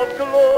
of glory.